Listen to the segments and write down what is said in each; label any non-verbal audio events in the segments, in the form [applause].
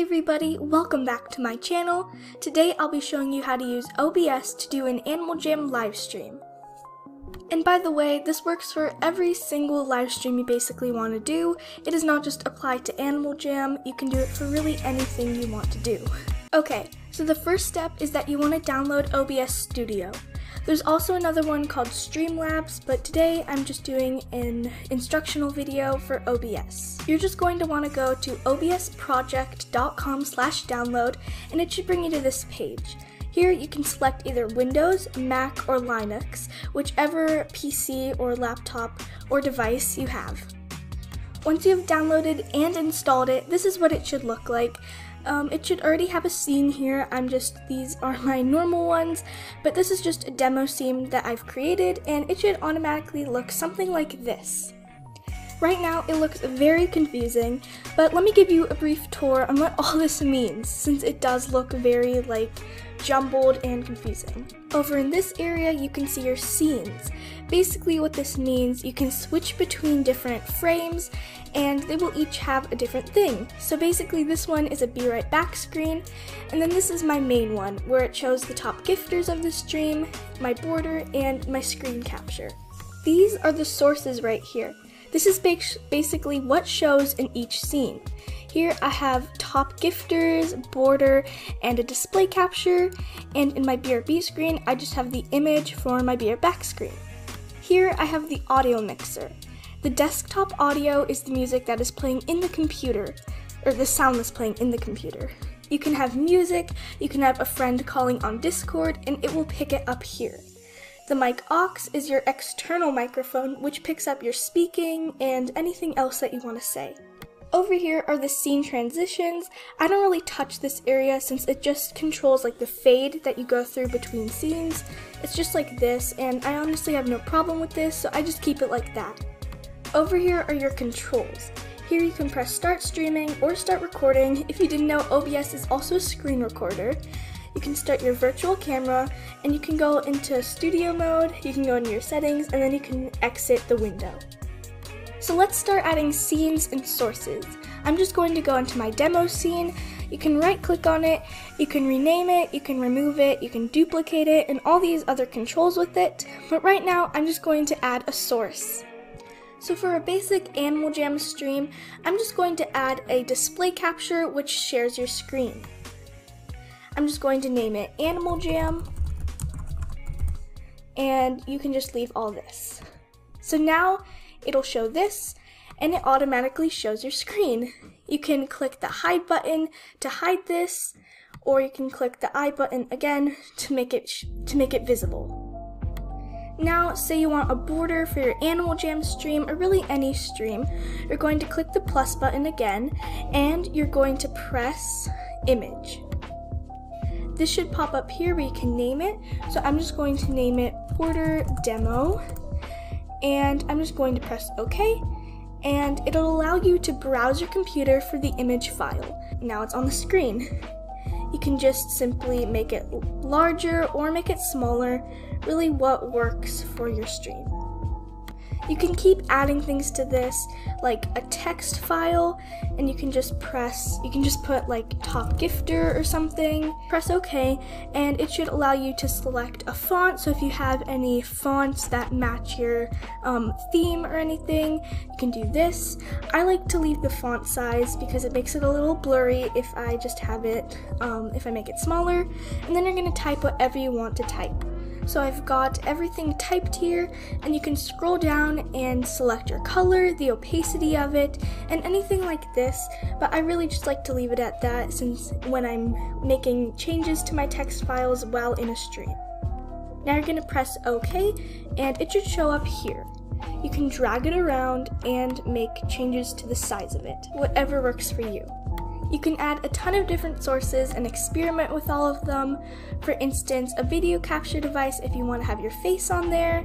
everybody, welcome back to my channel. Today I'll be showing you how to use OBS to do an Animal Jam live stream. And by the way, this works for every single live stream you basically want to do. It is not just applied to Animal Jam, you can do it for really anything you want to do. Okay, so the first step is that you want to download OBS Studio. There's also another one called Streamlabs, but today I'm just doing an instructional video for OBS. You're just going to want to go to obsproject.com slash download and it should bring you to this page. Here you can select either Windows, Mac, or Linux, whichever PC or laptop or device you have. Once you have downloaded and installed it, this is what it should look like. Um, it should already have a scene here. I'm just, these are my [laughs] normal ones, but this is just a demo scene that I've created and it should automatically look something like this. Right now it looks very confusing, but let me give you a brief tour on what all this means since it does look very like jumbled and confusing. Over in this area you can see your scenes. Basically what this means, you can switch between different frames and they will each have a different thing. So basically this one is a be right back screen, and then this is my main one, where it shows the top gifters of the stream, my border, and my screen capture. These are the sources right here. This is basically what shows in each scene. Here I have top gifters, border, and a display capture, and in my BRB screen I just have the image for my BR back screen. Here I have the audio mixer. The desktop audio is the music that is playing in the computer, or the sound that's playing in the computer. You can have music, you can have a friend calling on Discord, and it will pick it up here. The mic aux is your external microphone, which picks up your speaking and anything else that you want to say. Over here are the scene transitions. I don't really touch this area since it just controls like the fade that you go through between scenes. It's just like this and I honestly have no problem with this so I just keep it like that. Over here are your controls. Here you can press start streaming or start recording. If you didn't know, OBS is also a screen recorder. You can start your virtual camera and you can go into studio mode, you can go into your settings, and then you can exit the window. So let's start adding scenes and sources. I'm just going to go into my demo scene. You can right click on it, you can rename it, you can remove it, you can duplicate it, and all these other controls with it. But right now, I'm just going to add a source. So for a basic Animal Jam stream, I'm just going to add a display capture which shares your screen. I'm just going to name it Animal Jam, and you can just leave all this. So now it'll show this, and it automatically shows your screen. You can click the hide button to hide this, or you can click the I button again to make it to make it visible. Now, say you want a border for your Animal Jam stream or really any stream, you're going to click the plus button again and you're going to press image. This should pop up here where you can name it. So I'm just going to name it border demo and I'm just going to press OK and it'll allow you to browse your computer for the image file. Now it's on the screen you can just simply make it larger or make it smaller, really what works for your stream. You can keep adding things to this, like a text file, and you can just press, you can just put like top gifter or something, press OK, and it should allow you to select a font. So if you have any fonts that match your um, theme or anything, you can do this. I like to leave the font size because it makes it a little blurry if I just have it, um, if I make it smaller, and then you're gonna type whatever you want to type. So I've got everything typed here and you can scroll down and select your color, the opacity of it, and anything like this, but I really just like to leave it at that since when I'm making changes to my text files while in a stream. Now you're gonna press OK and it should show up here. You can drag it around and make changes to the size of it, whatever works for you. You can add a ton of different sources and experiment with all of them. For instance, a video capture device if you want to have your face on there,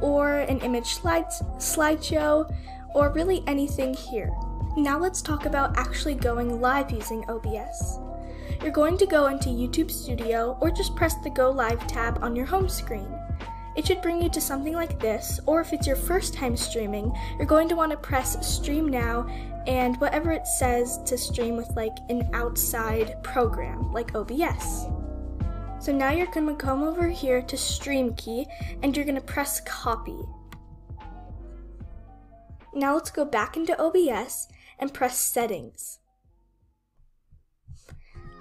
or an image slide slideshow, or really anything here. Now let's talk about actually going live using OBS. You're going to go into YouTube Studio or just press the Go Live tab on your home screen. It should bring you to something like this, or if it's your first time streaming, you're going to want to press Stream Now and whatever it says to stream with like an outside program like OBS. So now you're gonna come over here to stream key and you're gonna press copy. Now let's go back into OBS and press settings.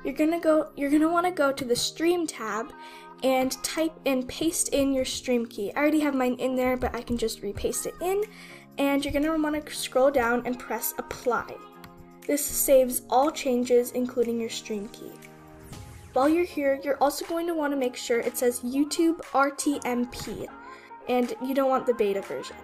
You're gonna go you're gonna wanna go to the stream tab and type and paste in your stream key. I already have mine in there, but I can just repaste it in. And you're gonna wanna scroll down and press apply. This saves all changes, including your stream key. While you're here, you're also going to want to make sure it says YouTube RTMP, and you don't want the beta version.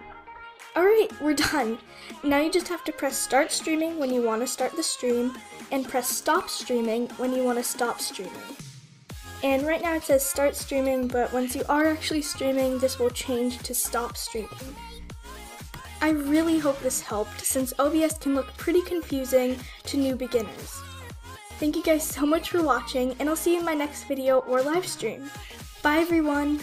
Alright, we're done. Now you just have to press start streaming when you want to start the stream, and press stop streaming when you want to stop streaming. And right now it says start streaming, but once you are actually streaming, this will change to stop streaming. I really hope this helped, since OBS can look pretty confusing to new beginners. Thank you guys so much for watching, and I'll see you in my next video or live stream. Bye everyone!